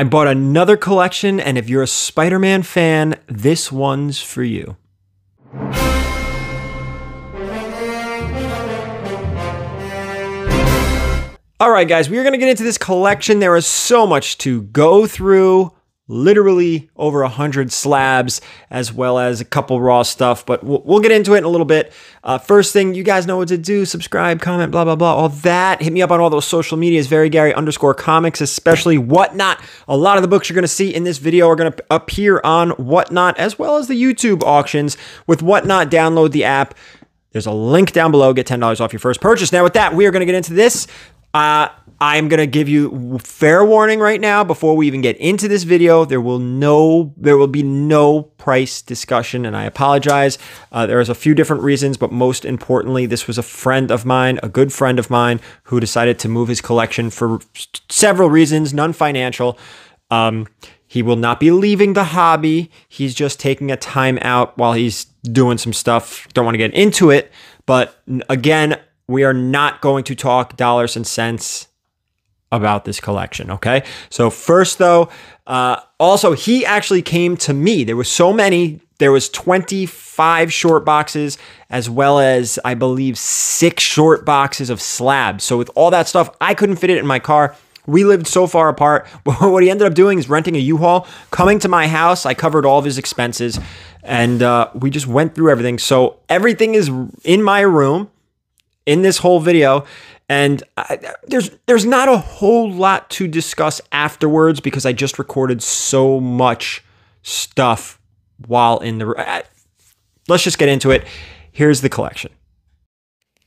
I bought another collection, and if you're a Spider Man fan, this one's for you. All right, guys, we are going to get into this collection. There is so much to go through. Literally over a hundred slabs, as well as a couple raw stuff, but we'll, we'll get into it in a little bit. Uh, first thing, you guys know what to do: subscribe, comment, blah blah blah, all that. Hit me up on all those social medias, very Gary underscore comics, especially whatnot. A lot of the books you're going to see in this video are going to appear on whatnot, as well as the YouTube auctions. With whatnot, download the app. There's a link down below. Get $10 off your first purchase. Now, with that, we are going to get into this. Uh, I'm going to give you fair warning right now before we even get into this video. There will no there will be no price discussion and I apologize. Uh, there's a few different reasons, but most importantly, this was a friend of mine, a good friend of mine who decided to move his collection for several reasons, none financial. Um, he will not be leaving the hobby. He's just taking a time out while he's doing some stuff. Don't want to get into it, but again, we are not going to talk dollars and cents about this collection. Okay. So first though, uh, also he actually came to me. There was so many. There was 25 short boxes as well as I believe six short boxes of slabs. So with all that stuff, I couldn't fit it in my car. We lived so far apart. what he ended up doing is renting a U-Haul, coming to my house. I covered all of his expenses, and uh, we just went through everything. So everything is in my room in this whole video. And I, there's there's not a whole lot to discuss afterwards because I just recorded so much stuff while in the. Let's just get into it. Here's the collection.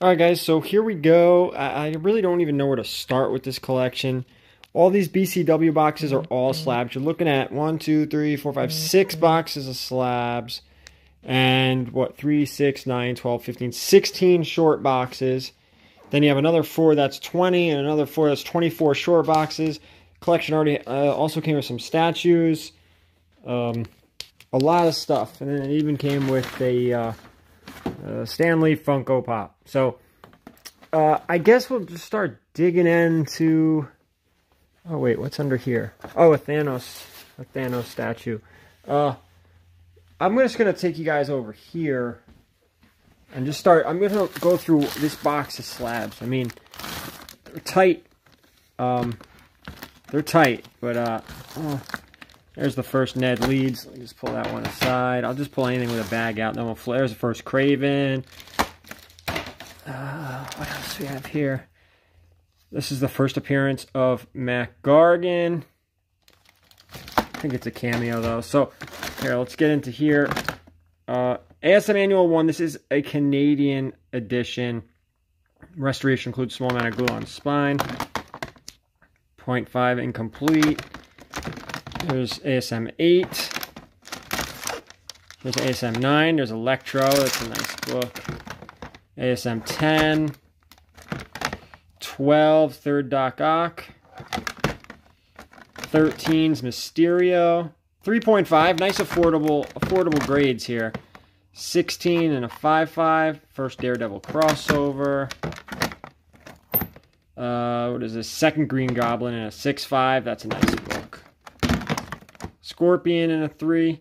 All right, guys. So here we go. I, I really don't even know where to start with this collection. All these BCW boxes are all slabs. You're looking at one, two, three, four, five, six boxes of slabs. And what, 3, 6, 9, 12, 15, 16 short boxes. Then you have another four that's 20 and another four that's 24 short boxes. Collection already uh, also came with some statues, um, a lot of stuff, and then it even came with a uh, uh, Stan Lee Funko Pop. So uh, I guess we'll just start digging into. Oh wait, what's under here? Oh, a Thanos, a Thanos statue. Uh, I'm just gonna take you guys over here and just start. I'm to go through this box of slabs. I mean, they're tight. Um, they're tight, but uh, oh, there's the first Ned Leeds. Let me just pull that one aside. I'll just pull anything with a bag out. Then we'll flare. There's the first Kraven. Uh, what else we have here? This is the first appearance of Mac Gargan. I think it's a cameo though. So here, let's get into here. Uh, ASM Annual 1, this is a Canadian edition. Restoration includes small amount of glue on spine. 0.5 incomplete. There's ASM 8. There's ASM 9. There's Electro. That's a nice book. ASM 10. 12, Third Doc Ock. 13's Mysterio. 3.5, nice affordable affordable grades here. 16 and a 5-5. First Daredevil crossover. Uh, what is this? Second Green Goblin and a 6-5. That's a nice book. Scorpion and a 3.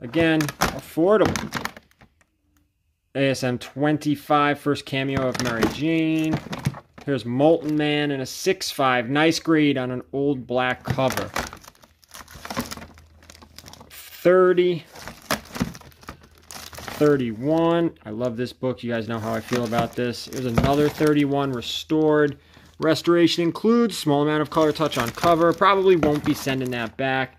Again, affordable. ASM 25. First cameo of Mary Jane. Here's Molten Man and a 6-5. Nice grade on an old black cover. 30. 31. I love this book. You guys know how I feel about this. Here's another 31 restored. Restoration includes small amount of color touch on cover. Probably won't be sending that back.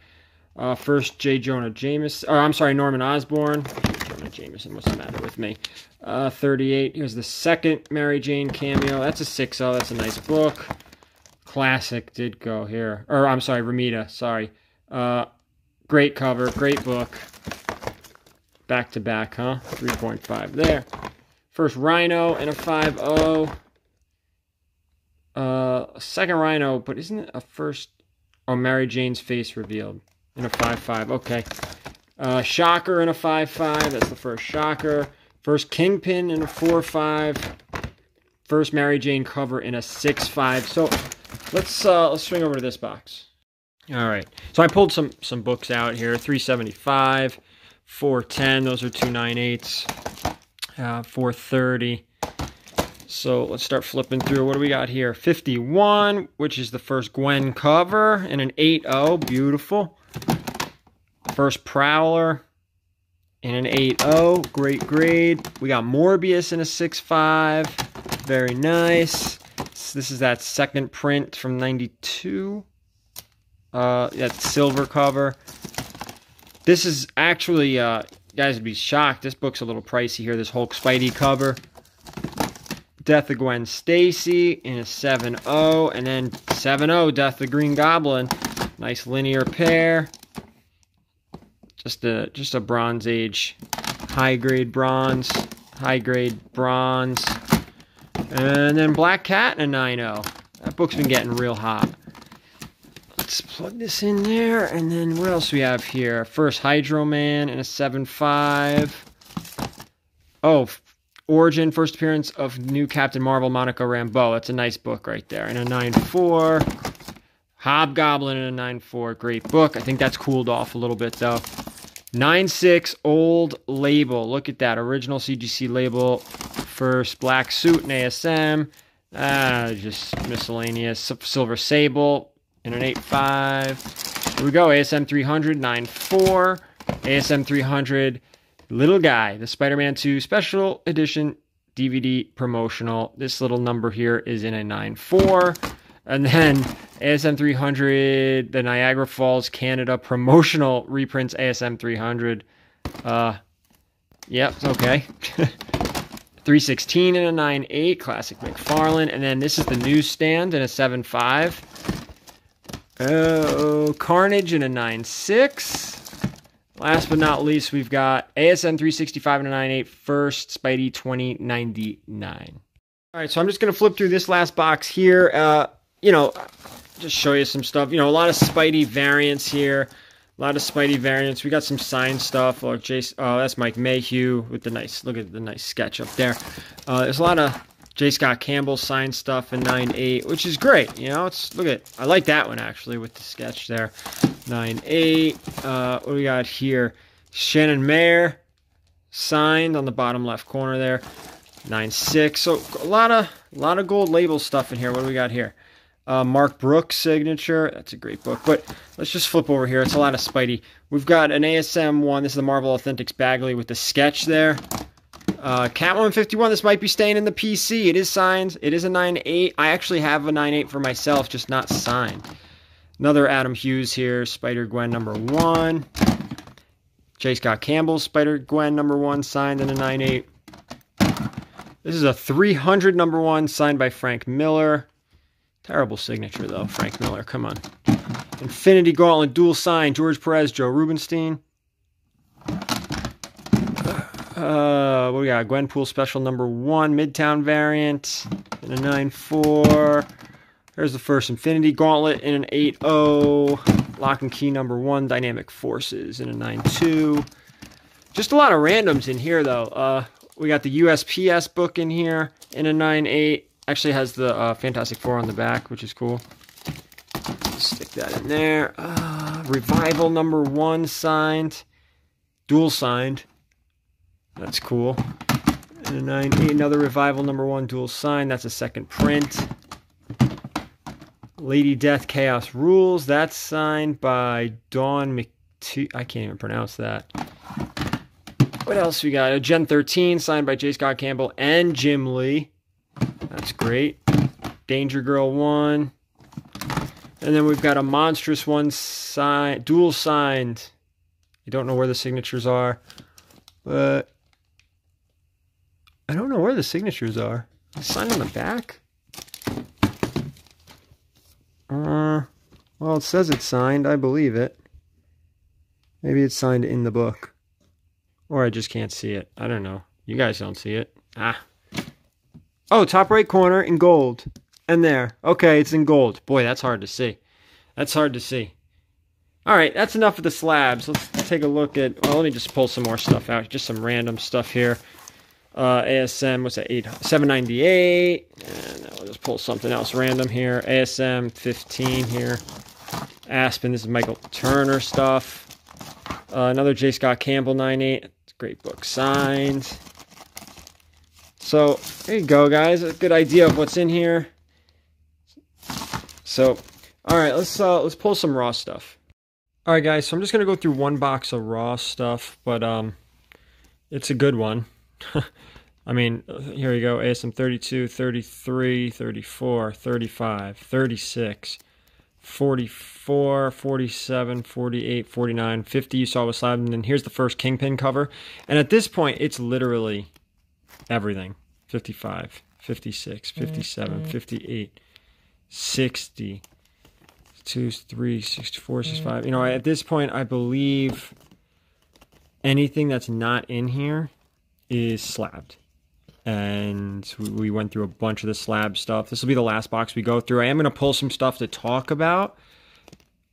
Uh, first, J. Jonah Jameson. Or I'm sorry, Norman Osborn. Jonah Jameson. What's the matter with me? Uh, 38. Here's the second Mary Jane cameo. That's a 6 -0. That's a nice book. Classic Ditko here. Or I'm sorry, Romita. Sorry. Uh, great cover. Great book. Back to back, huh? 3.5 there. First Rhino and a 5.0. Uh, second Rhino, but isn't it a first? Oh, Mary Jane's face revealed in a 5.5. Okay. Uh, Shocker in a 5.5. That's the first Shocker. First Kingpin in a 4.5. First Mary Jane cover in a 6.5. So let's uh, let's swing over to this box. All right. So I pulled some some books out here. 375, 410. Those are two nine eights. Uh, 430. So let's start flipping through. What do we got here? 51, which is the first Gwen cover, and an 8-0. Beautiful. First Prowler, and an 8-0. Great grade. We got Morbius in a 6-5. Very nice. This is that second print from 92. Uh, that silver cover. This is actually, uh, guys would be shocked. This book's a little pricey here. This Hulk Spidey cover. Death of Gwen Stacy in a 7-0. And then 7-0, Death of the Green Goblin. Nice linear pair. Just a just a Bronze Age, high grade bronze, high grade bronze. And then Black Cat in a 9-0. That book's been getting real hot. Plug this in there. And then what else we have here? First Hydro Man in a 7.5. Oh, Origin, first appearance of new Captain Marvel, Monica Rambeau. That's a nice book right there. And a 9.4. Hobgoblin and a 9.4. Great book. I think that's cooled off a little bit though. 9.6 old label. Look at that. Original CGC label. First black suit and ASM. Ah, just miscellaneous. Silver Sable in an 8.5. Here we go. ASM 300, 9.4. ASM 300, Little Guy, the Spider Man 2 Special Edition DVD promotional. This little number here is in a 9.4. And then ASM 300, the Niagara Falls, Canada promotional reprints ASM 300. Uh, yep, okay. 316 and a 9.8, classic McFarlane. And then this is the newsstand in a 7.5. Oh, Carnage and a 9.6. Last but not least, we've got ASM 365 and a 9.8 first Spidey 2099. All right, so I'm just going to flip through this last box here. Uh, you know, just show you some stuff. You know, a lot of Spidey variants here. A lot of Spidey variants. We got some signed stuff. Oh, Jace, oh, that's Mike Mayhew with the nice, look at the nice sketch up there. Uh, there's a lot of J. Scott Campbell signed stuff in 9.8, which is great. You know, it's look at I like that one actually with the sketch there. 9.8. Uh, what do we got here? Shannon Maer signed on the bottom left corner there. 9.6. So a lot of a lot of gold label stuff in here. What do we got here? Uh, Mark Brooks signature. That's a great book. But let's just flip over here. It's a lot of Spidey. We've got an ASM one. This is the Marvel Authentics Bagley with the sketch there. Uh, Catwoman 51, this might be staying in the PC. It is signed. It is a 9.8. I actually have a 9.8 for myself, just not signed. Another Adam Hughes here, Spider-Gwen number 1. J. Scott Campbell, Spider-Gwen number 1, signed in a 9.8. This is a 300 number 1, signed by Frank Miller. Terrible signature, though, Frank Miller. Come on. Infinity Gauntlet, dual sign, George Perez, Joe Rubinstein. Uh, what we got? Gwenpool Special number one, Midtown variant in a 9.4. There's the first Infinity Gauntlet in an 8.0. Lock and Key number one, Dynamic Forces in a 9.2. Just a lot of randoms in here, though. Uh, we got the USPS book in here in a 9.8. Actually has the uh, Fantastic Four on the back, which is cool. Stick that in there. Uh, Revival number one signed. Dual signed that's cool. And a 9 8, another Revival number one dual sign. That's a second print. Lady Death Chaos Rules. That's signed by Dawn McT. I can't even pronounce that. What else we got? A Gen 13 signed by J. Scott Campbell and Jim Lee. That's great. Danger Girl 1. And then we've got a monstrous one signed, dual signed. I don't know where the signatures are, but I don't know where the signatures are. Sign on the back? Uh, well, it says it's signed. I believe it. Maybe it's signed in the book. Or I just can't see it. I don't know. You guys don't see it. Ah. Oh, top right corner in gold. And there. Okay, it's in gold. Boy, that's hard to see. That's hard to see. All right, that's enough of the slabs. Let's take a look at... Well, let me just pull some more stuff out. Just some random stuff here. Uh, ASM, what's that? 8, 798. And we'll just pull something else random here. ASM 15 here. Aspen. This is Michael Turner stuff. Uh, another J. Scott Campbell 9.8. Great book signed. So there you go, guys. A good idea of what's in here. So, all right, let's uh, let's pull some raw stuff. All right, guys. So I'm just gonna go through one box of raw stuff, but um, it's a good one. I mean, here you go. ASM 32, 33, 34, 35, 36, 44, 47, 48, 49, 50 you saw with slab. And then here's the first Kingpin cover. And at this point, it's literally everything 55, 56, 57, 58, 60, 2, 3, 64, 65. You know, at this point, I believe anything that's not in here is slabbed and we went through a bunch of the slab stuff. This will be the last box we go through. I am going to pull some stuff to talk about,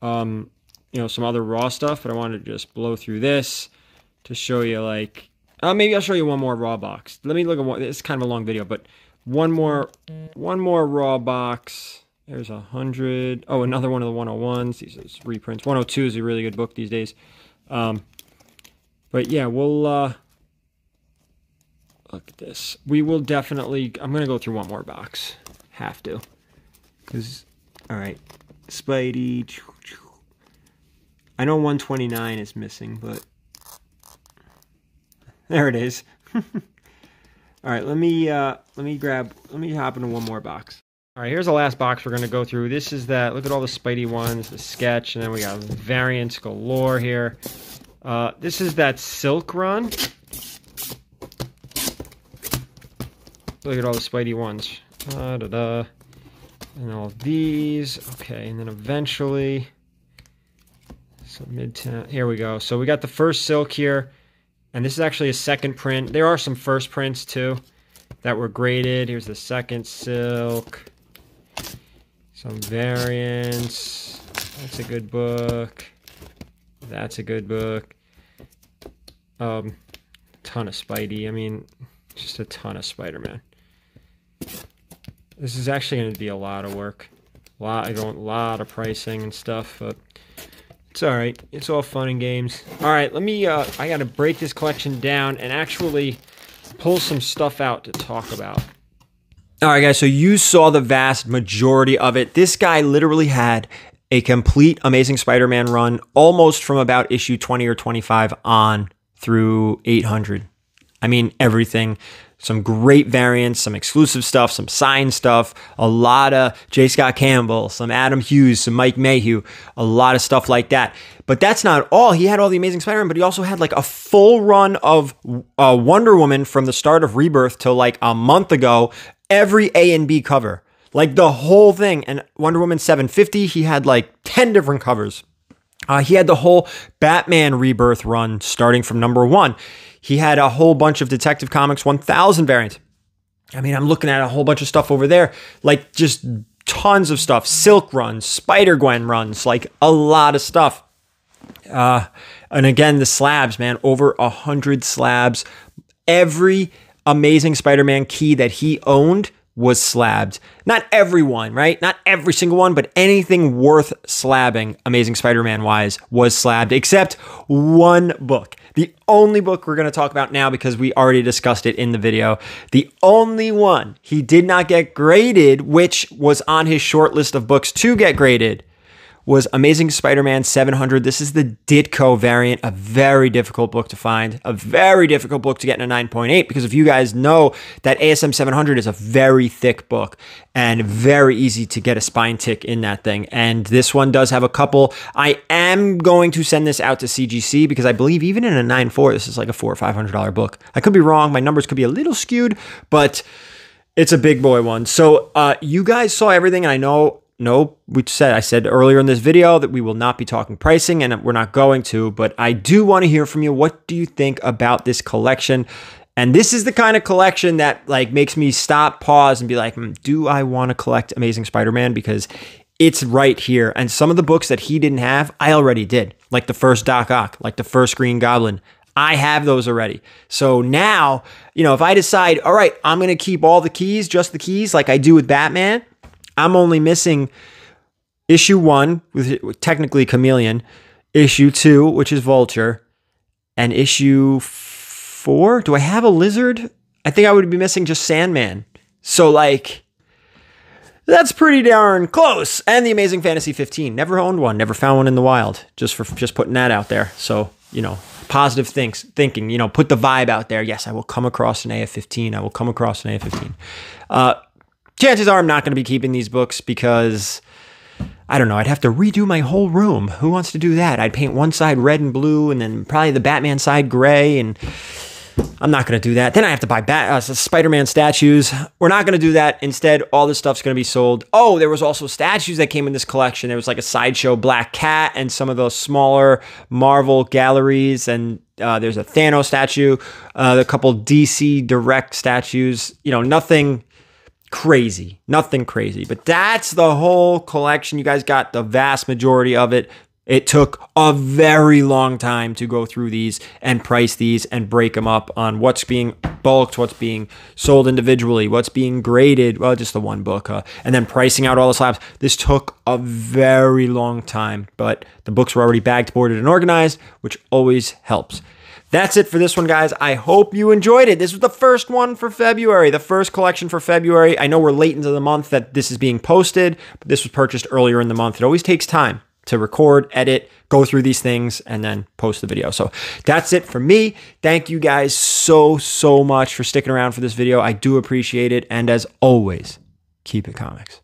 um, you know, some other raw stuff, but I wanted to just blow through this to show you, like, uh, maybe I'll show you one more raw box. Let me look at one. It's kind of a long video, but one more, one more raw box. There's a hundred. Oh, another one of the 101s. These are reprints. 102 is a really good book these days. Um, but yeah, we'll. Uh, look at this. We will definitely, I'm going to go through one more box. Have to. Because, all right, Spidey. I know 129 is missing, but there it is. all right, let me, uh, let me grab, let me hop into one more box. All right, here's the last box we're going to go through. This is that, look at all the Spidey ones, the sketch, and then we got variants galore here. Uh, this is that Silk Run. Look at all the Spidey ones. Da, da, da. And all these. Okay, and then eventually... So Midtown. Here we go. So we got the first silk here. And this is actually a second print. There are some first prints too that were graded. Here's the second silk. Some variants. That's a good book. That's a good book. Um, ton of Spidey. I mean, just a ton of Spider-Man. This is actually going to be a lot of work. A lot, I don't, a lot of pricing and stuff, but it's all right. It's all fun and games. All right, let me, uh, I got to break this collection down and actually pull some stuff out to talk about. All right, guys, so you saw the vast majority of it. This guy literally had a complete Amazing Spider Man run almost from about issue 20 or 25 on through 800. I mean, everything some great variants, some exclusive stuff, some signed stuff, a lot of J. Scott Campbell, some Adam Hughes, some Mike Mayhew, a lot of stuff like that. But that's not all. He had all the Amazing Spider-Man, but he also had like a full run of uh, Wonder Woman from the start of Rebirth till like a month ago, every A and B cover. Like the whole thing. And Wonder Woman 750, he had like 10 different covers. Uh, he had the whole Batman Rebirth run starting from number one. He had a whole bunch of Detective Comics 1000 variants. I mean, I'm looking at a whole bunch of stuff over there, like just tons of stuff. Silk runs, Spider Gwen runs, like a lot of stuff. Uh, and again, the slabs, man, over a hundred slabs. Every amazing Spider-Man key that he owned was slabbed. Not everyone, right? Not every single one, but anything worth slabbing, Amazing Spider Man wise, was slabbed, except one book. The only book we're going to talk about now because we already discussed it in the video. The only one he did not get graded, which was on his short list of books to get graded, was Amazing Spider-Man 700. This is the Ditko variant, a very difficult book to find, a very difficult book to get in a 9.8 because if you guys know that ASM 700 is a very thick book and very easy to get a spine tick in that thing. And this one does have a couple. I am going to send this out to CGC because I believe even in a 9.4, this is like a four or $500 book. I could be wrong. My numbers could be a little skewed, but it's a big boy one. So uh, you guys saw everything. And I know no, we said I said earlier in this video that we will not be talking pricing and we're not going to, but I do want to hear from you. What do you think about this collection? And this is the kind of collection that like makes me stop, pause, and be like, hmm, do I want to collect Amazing Spider-Man? Because it's right here. And some of the books that he didn't have, I already did. Like the first Doc Ock, like the first Green Goblin. I have those already. So now, you know, if I decide, all right, I'm going to keep all the keys, just the keys, like I do with Batman, I'm only missing issue one, with technically Chameleon, issue two, which is Vulture, and issue four. Do I have a lizard? I think I would be missing just Sandman. So, like, that's pretty darn close. And the Amazing Fantasy 15. Never owned one, never found one in the wild. Just for just putting that out there. So, you know, positive things, thinking, you know, put the vibe out there. Yes, I will come across an AF15. I will come across an AF15. Uh, chances are I'm not going to be keeping these books because I don't know, I'd have to redo my whole room. Who wants to do that? I'd paint one side red and blue and then probably the Batman side gray and I'm not going to do that. Then I have to buy Bat- uh, Spider-Man statues. We're not going to do that. Instead, all this stuff's going to be sold. Oh, there was also statues that came in this collection. There was like a sideshow Black Cat and some of those smaller Marvel galleries, and uh, there's a Thanos statue, uh, a couple DC Direct statues. You know, nothing crazy, nothing crazy. But that's the whole collection. You guys got the vast majority of it. It took a very long time to go through these and price these and break them up on what's being bulked, what's being sold individually, what's being graded. Well, just the one book, and then pricing out all the slabs. This took a very long time, but the books were already bagged, boarded, and organized, which always helps. That's it for this one, guys. I hope you enjoyed it. This was the first one for February, the first collection for February. I know we're late into the month that this is being posted, but this was purchased earlier in the month. It always takes time to record, edit, go through these things, and then post the video. So that's it for me. Thank you guys so, so much for sticking around for this video. I do appreciate it. And as always, keep it comics.